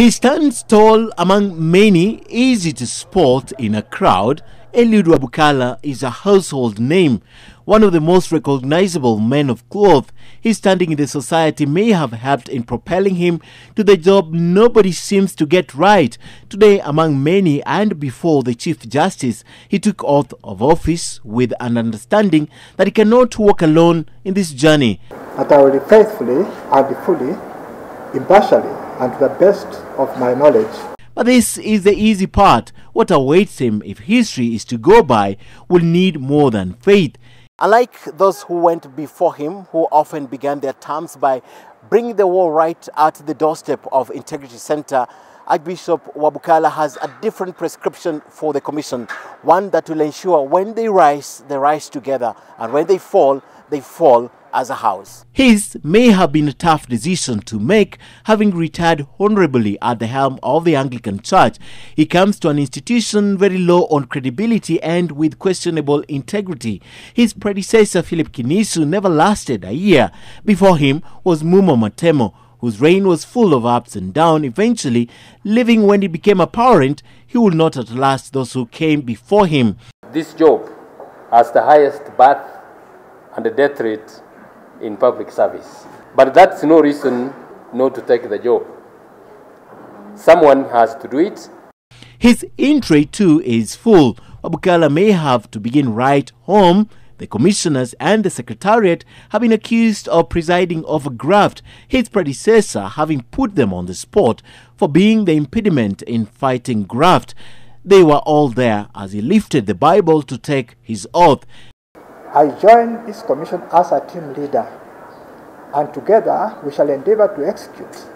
He stands tall among many, easy to spot in a crowd. Eliud Wabukala is a household name, one of the most recognizable men of cloth. His standing in the society may have helped in propelling him to the job nobody seems to get right. Today, among many and before the Chief Justice, he took oath of office with an understanding that he cannot walk alone in this journey. That I will faithfully and fully, impartially, and to the best of my knowledge but this is the easy part. What awaits him, if history is to go by, will need more than faith. Unlike those who went before him, who often began their terms by bringing the war right at the doorstep of Integrity Center, Archbishop Wabukala has a different prescription for the commission, one that will ensure when they rise, they rise together, and when they fall, they fall as a house. His may have been a tough decision to make, having retired honorably at the helm of the Anglican Church. He comes to an institution very low on credibility and with questionable integrity. His predecessor, Philip Kinisu, never lasted a year. Before him was Mumo Matemo, whose reign was full of ups and downs, eventually leaving when it became apparent he would not outlast those who came before him. This job has the highest birth and the death rate in public service. But that's no reason not to take the job. Someone has to do it. His entry too is full. Wabukala may have to begin right home. The commissioners and the secretariat have been accused of presiding over graft, his predecessor having put them on the spot for being the impediment in fighting graft. They were all there as he lifted the Bible to take his oath. I join this commission as a team leader, and together we shall endeavor to execute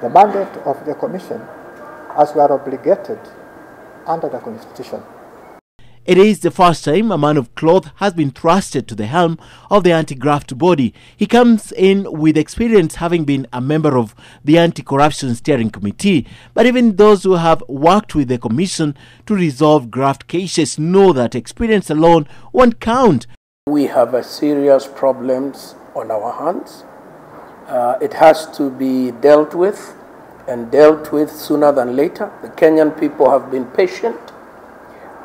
the mandate of the commission as we are obligated under the Constitution. It is the first time a man of cloth has been thrusted to the helm of the anti-graft body. He comes in with experience having been a member of the anti-corruption steering committee. But even those who have worked with the commission to resolve graft cases know that experience alone won't count. We have a serious problems on our hands. Uh, it has to be dealt with and dealt with sooner than later. The Kenyan people have been patient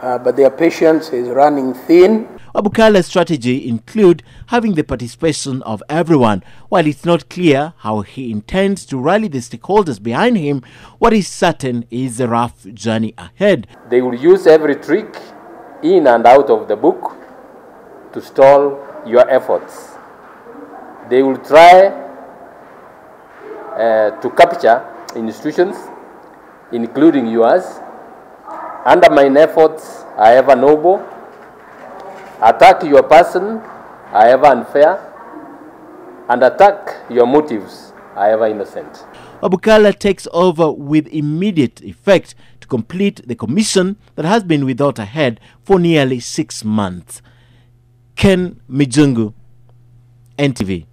uh, but their patience is running thin. Wabukala's strategy include having the participation of everyone. While it's not clear how he intends to rally the stakeholders behind him, what is certain is the rough journey ahead. They will use every trick in and out of the book to stall your efforts. They will try uh, to capture institutions, including yours, undermine efforts however noble, attack your person however unfair, and attack your motives however innocent. Wabukala takes over with immediate effect to complete the commission that has been without a head for nearly six months. Ken Mijungu, NTV.